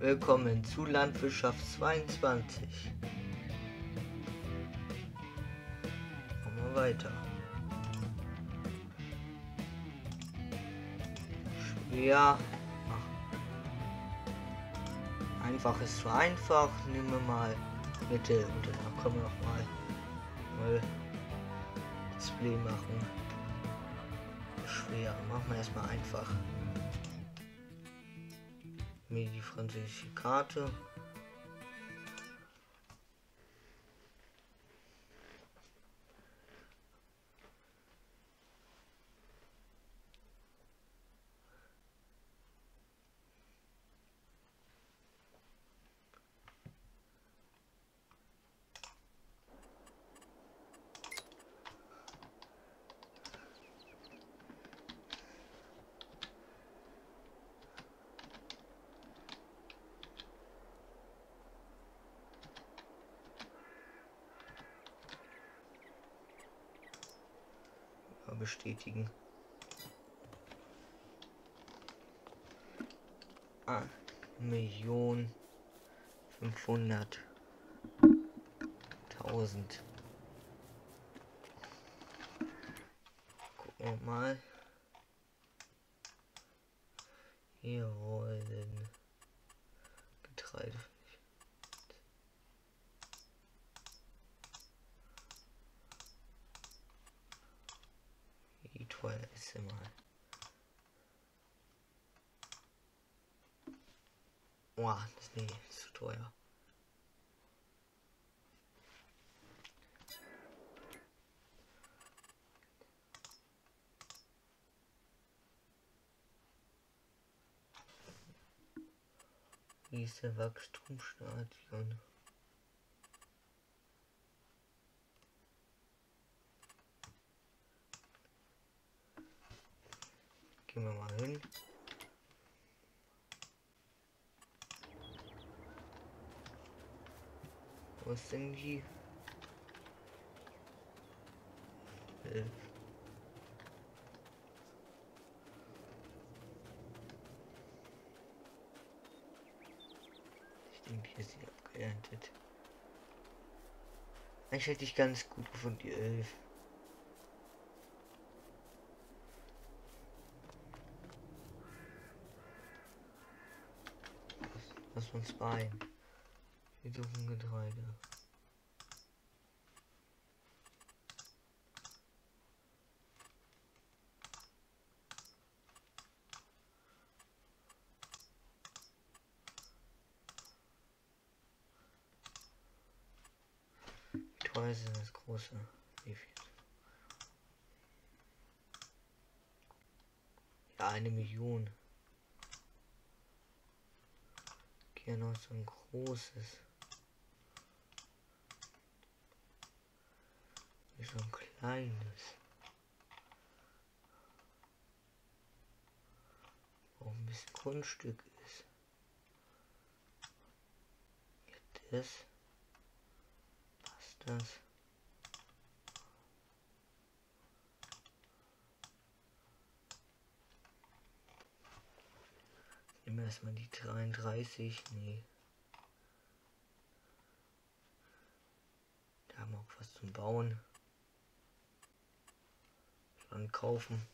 Willkommen zu Landwirtschaft 22. Machen wir weiter. Schwer. Ach. Einfach ist zu einfach. Nehmen wir mal Mittel und danach können wir noch mal, mal Display machen. Schwer. Machen wir erstmal einfach mir die französische Karte. Bestätigen. Ah, Million fünfhundert tausend. Gucken wir mal. Hier rollen Getreide. Teuer ist sie mal. Boah, das ist zu teuer. Wie ist der Wachstumsstadion? Gehen wir mal hin. Wo ist denn die? Elf. Ich denke, hier ist sie abgeerntet. Eigentlich hätte ich ganz gut gefunden, die elf. Was uns bei. Getreide. Wie teuer ist das große? Wie viel? Ja, eine Million. hier noch so ein großes. Wie so ein kleines. Wo ein bisschen Grundstück ist. Das. Was das? Nehmen wir erstmal die 33. Nee. Da haben wir auch was zum Bauen. Dann kaufen.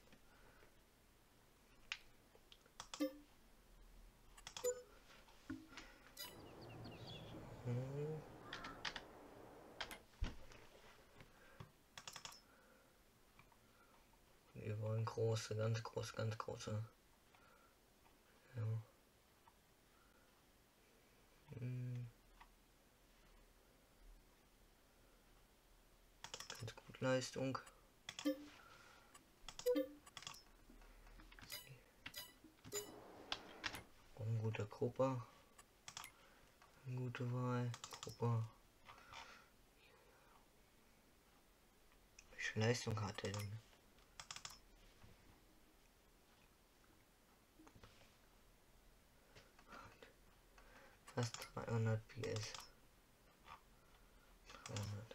Wir wollen große, ganz groß, ganz große. Ja. Hm. Ganz gut Leistung. Ein guter Gruppe. Eine gute Wahl. Gruppe. Welche Leistung hat er denn? Fast 300 PS. 300.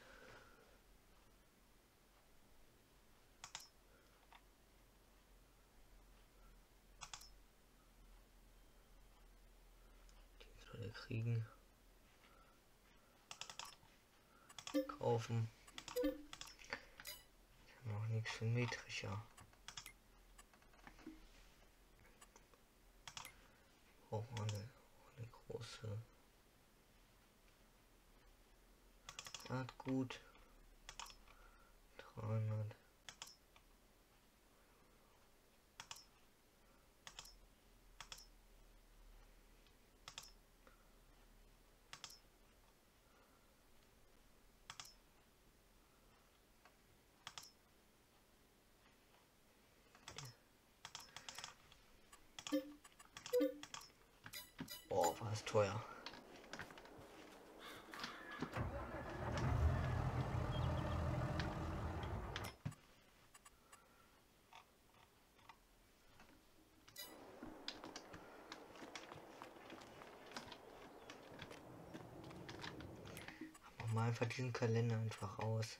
kriegen. Kaufen. Ich habe noch nichts symmetrischer. Auch eine, eine große Art gut. 300. Oh, war es teuer. Mal einfach diesen Kalender einfach aus.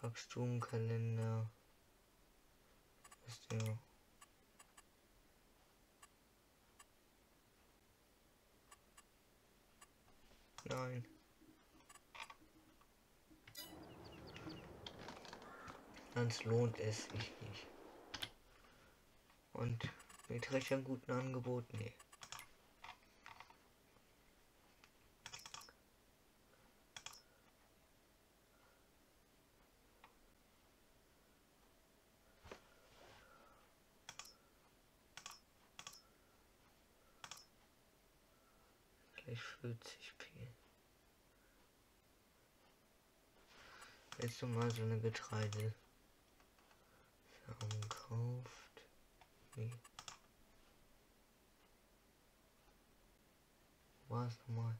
Wachstumkalender. Ist der. Nein. Sonst lohnt es sich nicht. Und mit recht einem guten Angebot, nee. Gleich 40p. Jetzt mal so eine Getreide. Es nochmal?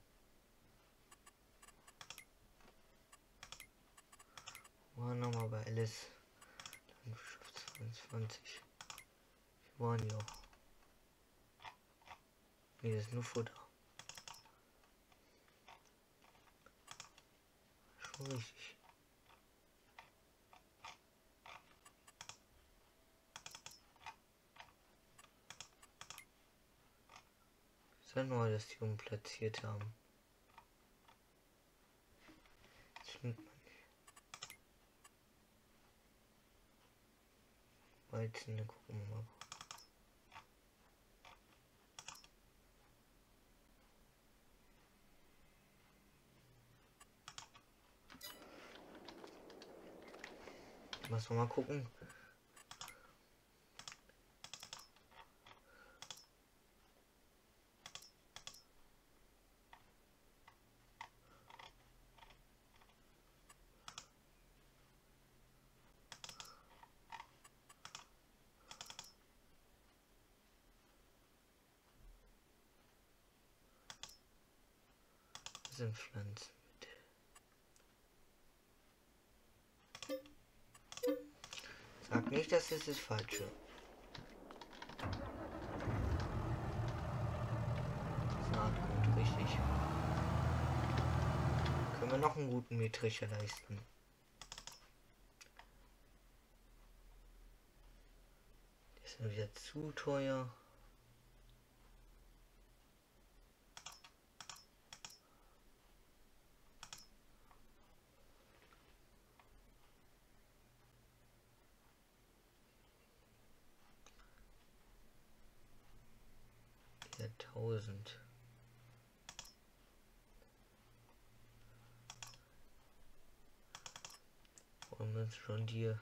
War nochmal bei Alice. Landwirtschaft 22. Wir waren ja auch. Nee, das ist nur Futter. Schon richtig. Ja neu, dass die umplatziert haben. Das. Weizen, gucken wir mal. Lass mal gucken. Pflanzen. Sag nicht, dass es das falsche. Saatgut, richtig. Können wir noch einen guten Mähdrescher leisten? Das ist wieder zu teuer. 1000. Und wir schon dir.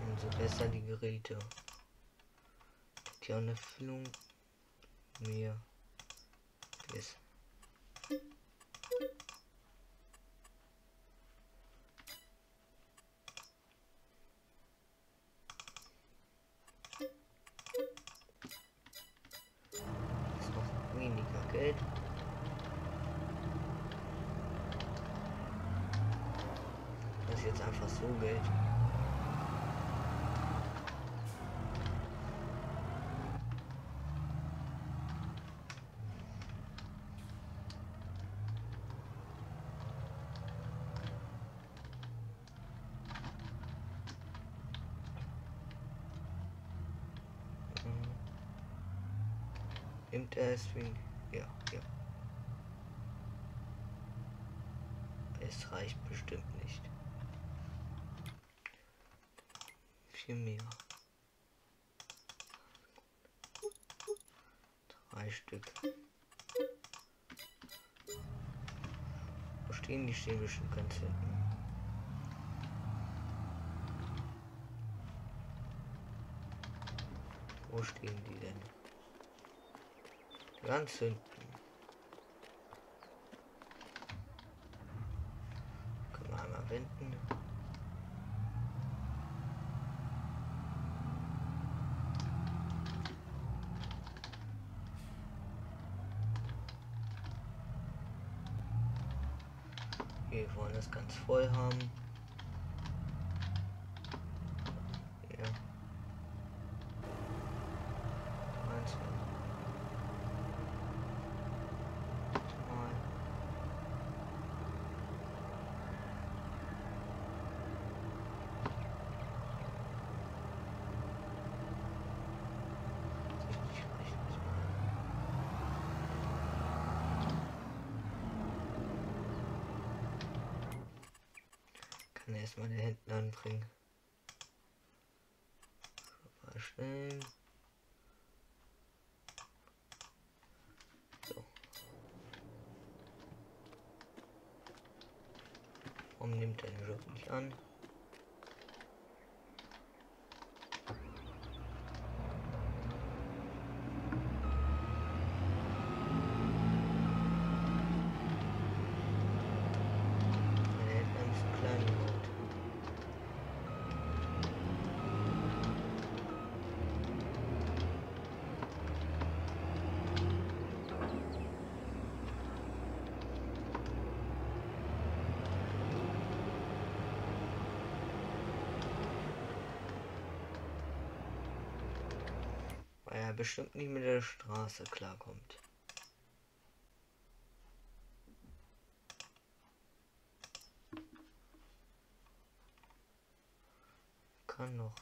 Umso besser die Geräte. Die haben eine Füllung mehr. Ist noch weniger Geld. Das ist jetzt einfach so Geld. Nimmt er es. Ja, ja. Es reicht bestimmt nicht. Viel mehr. Drei Stück. Wo stehen die? Stehen bestimmt ganz hinten. Wo stehen die denn? Ganz hinten. Können wir einmal wenden. Wir wollen das ganz voll haben. Ja. Eins. Zwei. Richtig, richtig. Kann erstmal den hinten anbringen. Mal schnell. So. Warum nimmt er den Job nicht an? Der hätte ein bisschen klein gebaut. Weil er bestimmt nicht mit der Straße klarkommt. Kann noch.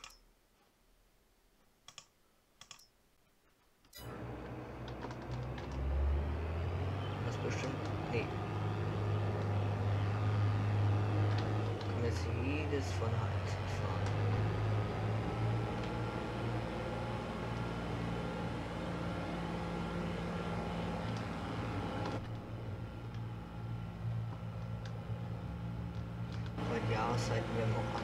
Das bestimmt. Nee. Kann jetzt jedes von Hand fahren. Jahreszeiten werden auch.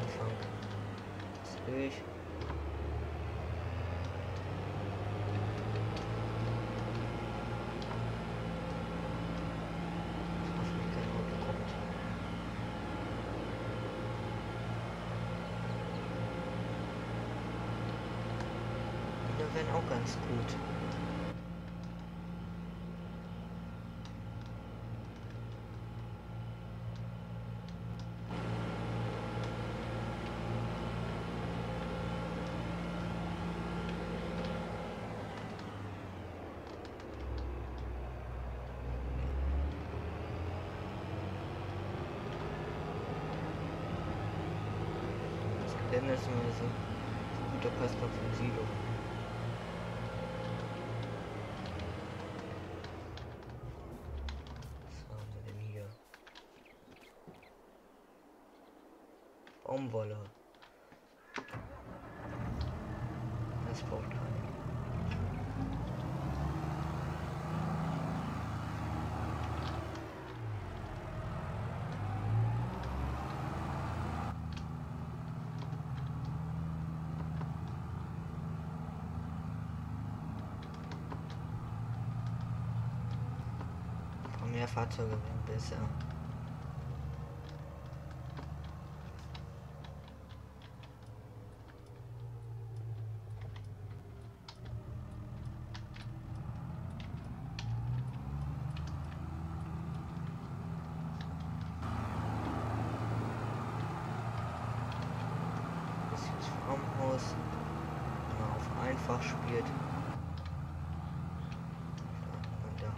Anfang Auto kommt. Die wären auch ganz gut. Ist immer so so guter Passport vom Silo. Was haben wir denn hier? Baumwolle. Das braucht keiner. Ein paar mehr Fahrzeuge wären besser. Das ist das Farmhaus. Wenn man auf einfach spielt. Starten wir da.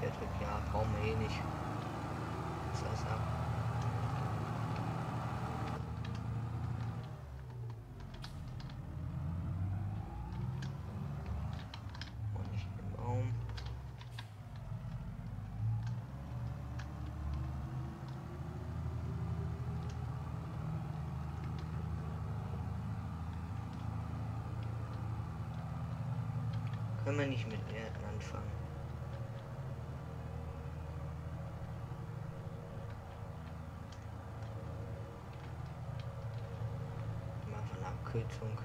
Fertig. Ja, brauchen wir eh nicht. Nicht im Baum. Können wir nicht mit Werten anfangen. Mal von Abkürzung.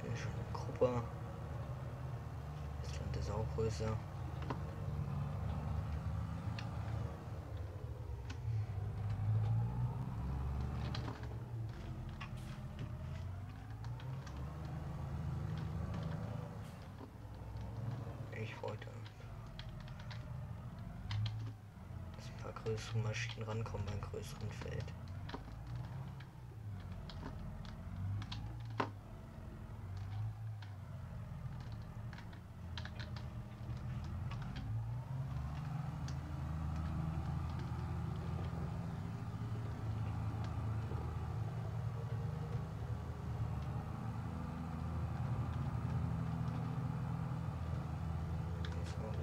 Hier ist schon eine Gruppe. Das Land ist auch größer. Ich wollte, dass ein paar größere Maschinen rankommen beim größeren Feld.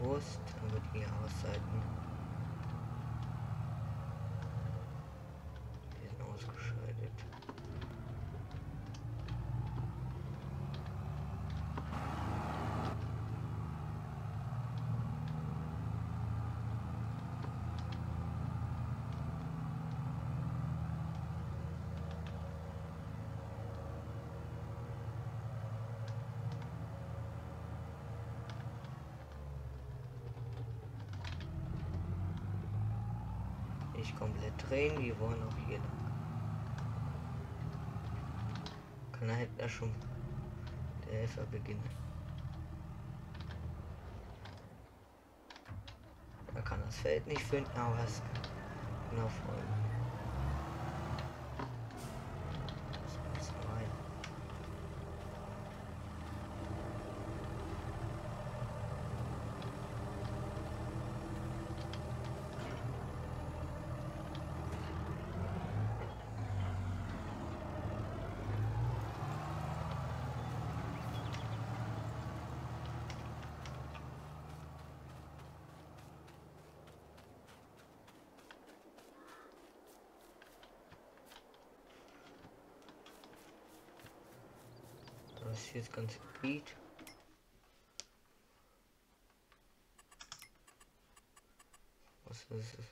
Wurst, dann wird die Jahreszeiten. Die sind ausgeschaltet. Nicht komplett drehen, die wollen auch hier lang. Kann er er schon der Helfer beginnen. Er kann das Feld nicht finden, aber es genau folgen. Das ist rein. Das ist hier das ganze Gebiet. Was ist es?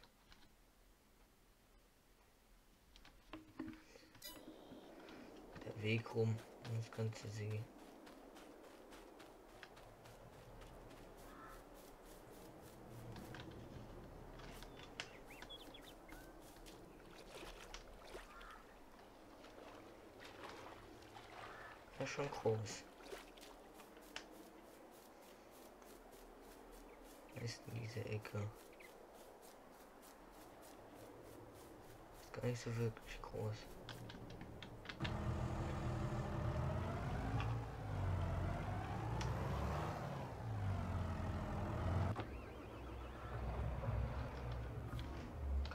Der Weg rum um das ganze See. Schon groß. Ist denn diese Ecke? Ist gar nicht so wirklich groß.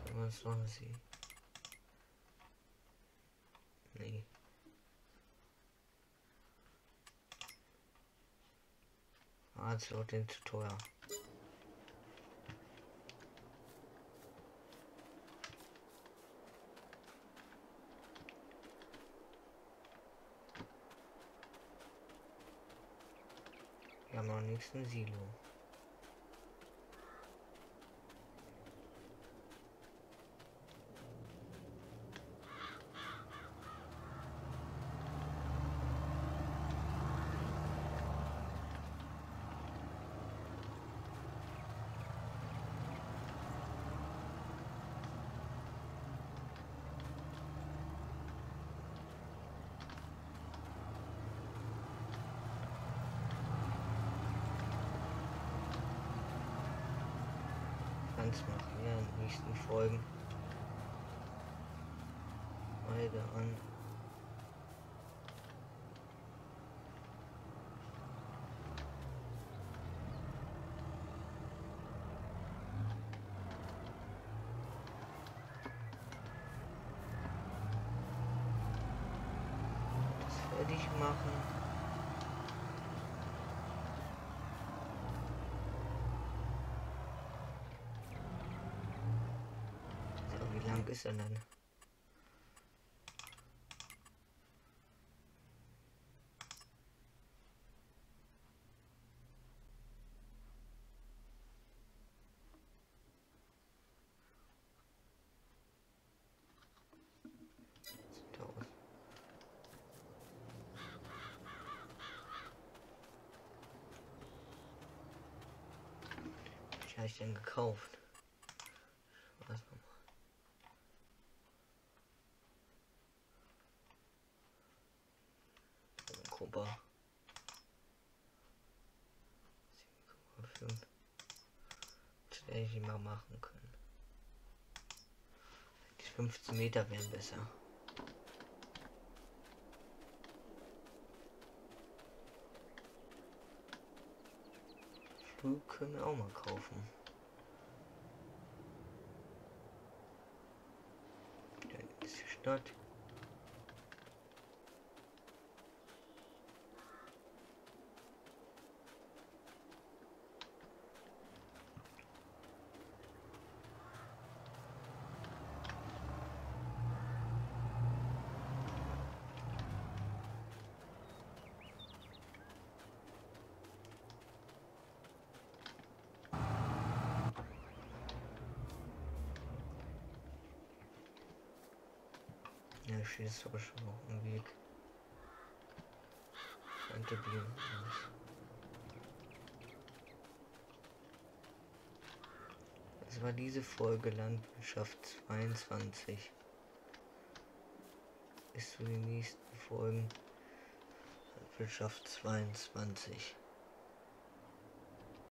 Kann man es noch sehen? Nee. Das wird den teuer. Wir haben nichts im Silo. Ganz machen, ja, in den nächsten Folgen. Zeige an. Das ich machen. So, wie lang ist er denn? habe ich denn gekauft? Was nochmal? Kuba. 7,5. Das ich immer machen können. Die 15 Meter wären besser. Flug können wir auch mal kaufen. Da ist die Stadt. Ja, ich ist aber schon auf dem Weg. Anteblieben. Das war diese Folge Landwirtschaft 22. Bis zu den nächsten Folgen Landwirtschaft 22.